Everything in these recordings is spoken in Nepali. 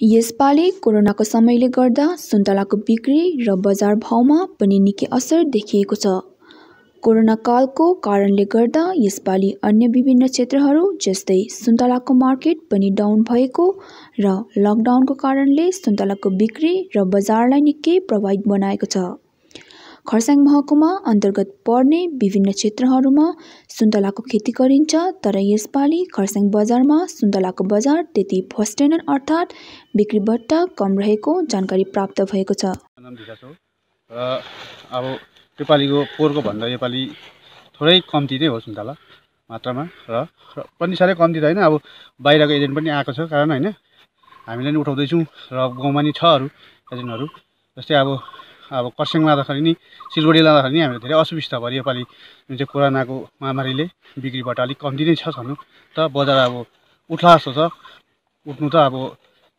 यसपालि कोरोनाको समयले गर्दा सुन्तलाको बिक्री र बजार भाउमा पनि निकै असर देखिएको छ। कोरोना कालको कारणले गर्दा यसपालि अन्य विभिन्न क्षेत्रहरू जस्तै सुन्तलाको मार्केट पनि डाउन भएको र लकडाउनको कारणले सुन्तलाको बिक्री र बजारलाई निकै प्रभावित बनाएको छ। खरसाङ महकुमा अन्तर्गत पर्ने विभिन्न क्षेत्रहरूमा सुन्तलाको खेती गरिन्छ तर यसपालि खरसाङ बजारमा सुन्तलाको बजार त्यति फस्टेनन् अर्थात् बिक्रीबट्टा कम रहेको जानकारी प्राप्त भएको छ। र अब योपालिको पोहोरको भन्दा योपालि थोरै कम्ती नै हो सुन्तला मात्रामा र पनि साह्रै कम्ती त होइन। अब बाहिरको एजेन्ट पनि आएको छ कारण होइन। हामीले नि उठाउँदैछौँ र गाउँमा नि छ अरू एजेन्टहरू। जस्तै अब अब खरसाङ लाँदाखेरि नि सिलगढी लाँदाखेरि नि हामीलाई धेरै असुविस्ता भयो। योपालि जुन चाहिँ कोरोनाको महामारीले बिक्रीबाट अलिक कम्ती नै छ छनु त बजार अब उठ्ला जस्तो छ। उठ्नु त अब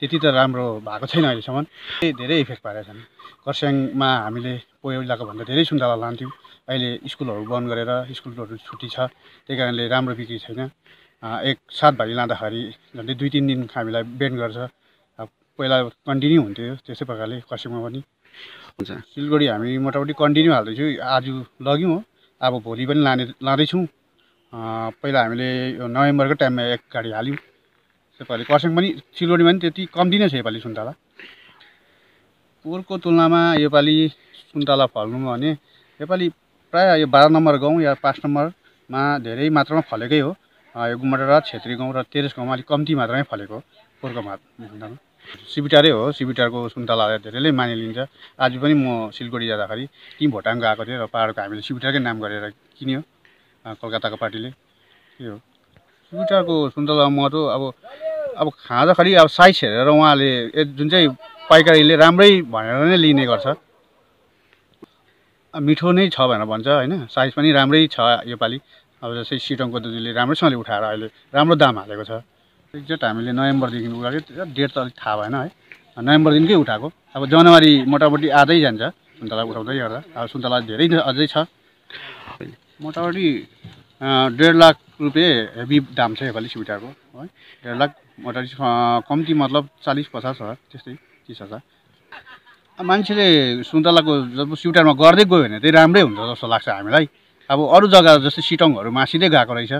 त्यति त राम्रो भएको छैन अहिलेसम्म। धेरै इफेक्ट पारेको छन् खरसाङमा हामीले पहिलाको भन्दा धेरै सुन्तला लान्थ्यौँ। अहिले स्कुलहरू बन्द गरेर स्कुलहरू छुट्टी छ। त्यही कारणले राम्रो बिक्री छैन। एक सात भाइ लाँदाखेरि झन्डै दुई तिन दिन हामीलाई बेन्ड गर्छ। पहिला कन्टिन्यू हुन्थ्यो। त्यस्तै प्रकारले खरसाङमा पनि हुन्छ। सिलगढी हामी मोटामोटी कन्टिन्यू हाल्दैछौँ। आज लग्यौँ अब भोलि पनि लाने लाँदैछौँ। पहिला हामीले यो नोभेम्बरको टाइममा एक गाडी हाल्यौँ। यसपालि खरसाङ पनि सिलगढीमा पनि त्यति कम्ती नै छ योपालि सुन्तला। पोहोरको तुलनामा योपालि सुन्तला फल्नु भने योपालि प्रायः यो बाह्र नम्बर गाउँ या पाँच नम्बरमा धेरै मात्रामा फलेकै हो। यो गुम्बाडा छेत्री गाउँ र तेरेस गाउँमा अलिक कम्ती मात्रामै फलेको हो पोहोरको भन्दामा सिबिटारै हो सिबिटारको सुन्तला धेरैले मानिलिन्छ। आज पनि म सिलगढी जाँदाखेरि ती भोटाङ गएको थिएँ र पाहाडको हामीले सिबिटारकै नाम गरेर किन्यो कलकत्ताको पार्टीले। त्यही हो? सिबिटारको सुन्तला महत्त्व अब अब खाँदाखेरि अब साइज हेरेर उहाँले जुन चाहिँ पाइकारीले राम्रै भनेर नै लिने गर्छ। मिठो नै छ भनेर भन्छ होइन? साइज पनि राम्रै छ योपालि। अब जस्तै सिटङको दुधले राम्रैसँगले उठाएर अहिले राम्रो दाम हालेको छ। एक्ज्याक्ट हामीले नोभेम्बरदेखि उठाएको डेट त अलिक थाहा भएन है। नोभेम्बरदेखिकै उठाएको। अब जनवरी मोटामोटी आधै जान्छ। सुन्तला उठाउँदै गर्दा। अब सुन्तला धेरै अझै छ। मोटामोटी डेढ लाख रुपियाँ हेभी दाम छ योपालि स्विटारको है। डेढ लाख मोटामोटी कम्ती मतलब चालिस पचास हजार त्यस्तै तिस हजार। मान्छेले सुन्तलाको जब स्विटारमा गर्दै गयो भने चाहिँ राम्रै हुन्छ जस्तो लाग्छ हामीलाई। अब अरू जग्गा जस्तै सिटोङहरू मासिँदै गएको रहेछ।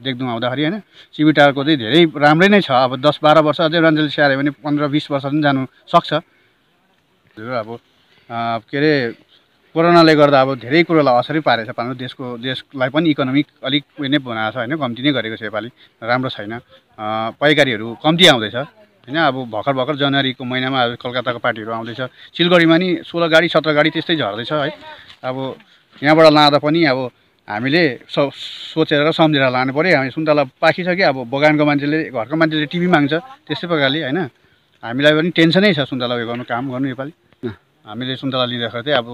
देख्नु आउँदाखेरि होइन सिबिटारको चाहिँ धेरै राम्रै नै छ। अब दस बाह्र वर्ष अझै रन्जेल स्याहाऱ्यो भने पन्ध्र बिस वर्ष पनि जानु सक्छ। अब के अरे कोरोनाले गर्दा अब धेरै कुरोलाई असरै पारेछ पार्नु देशको देशलाई पनि इकोनोमिक अलिक उयो नै बनाएको छ होइन कम्ती नै गरेको छ योपालि। राम्रो छैन। पैकारीहरू कम्ती आउँदैछ। होइन अब भर्खर भर्खर जनवरीको महिनामा अब कलकत्ताको पार्टीहरू आउँदैछ। सिलगढीमा नि सोह्र गाडी सत्र गाडी त्यस्तै झर्दैछ है। अब यहाँबाट लाँदा पनि अब हामीले सो सोचेर सम्झेर लानु पऱ्यो हामी सुन्तला पाकिसक्यो। अब बगानको मान्छेले घरको मान्छेले टिभी माग्छ। त्यस्तै प्रकारले होइन? हामीलाई पनि टेन्सनै छ सुन्तला उयो गर्नु काम गर्नु योपालि। हामीले सुन्तला लिँदाखेरि चाहिँ अब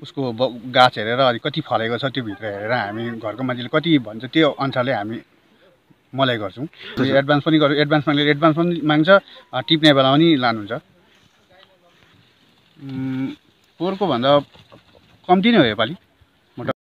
उसको ब गाछ हेरेर अलिक कति फलेको छ त्यो भित्र हेरेर हामी घरको मान्छेले कति भन्छ त्यो अनुसारले हामी मलाई गर्छौँ। एडभान्स पनि गर्छु एडभान्स माग्ने एडभान्स पनि माग्छ। टिप्ने बेला पनि लानुहुन्छ। पोहोरको भन्दा कम्ती नै हो योपालि।